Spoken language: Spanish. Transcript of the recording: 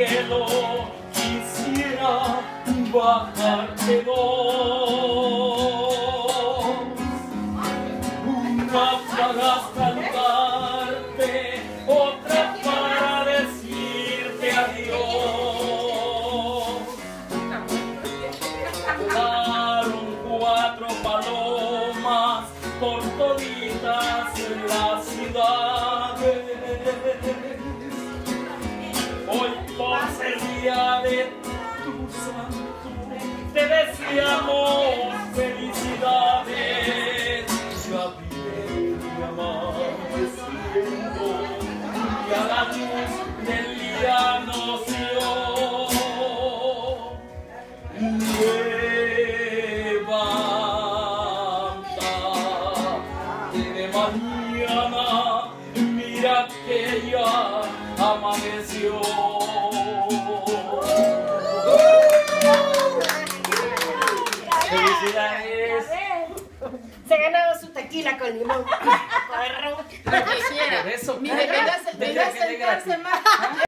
cielo quisiera bajarte dos. Una para saludarte, otra para decirte adiós. Volaron cuatro palomas por toditas las ciudades. Te deseamos felicidades. Ya viene amaneciendo y a la luz del día amaneció. Felicidades. Se ha ganado su tequila con limón. Ron. Lo que quiera. Eso, Mire, venga a- sentarse más.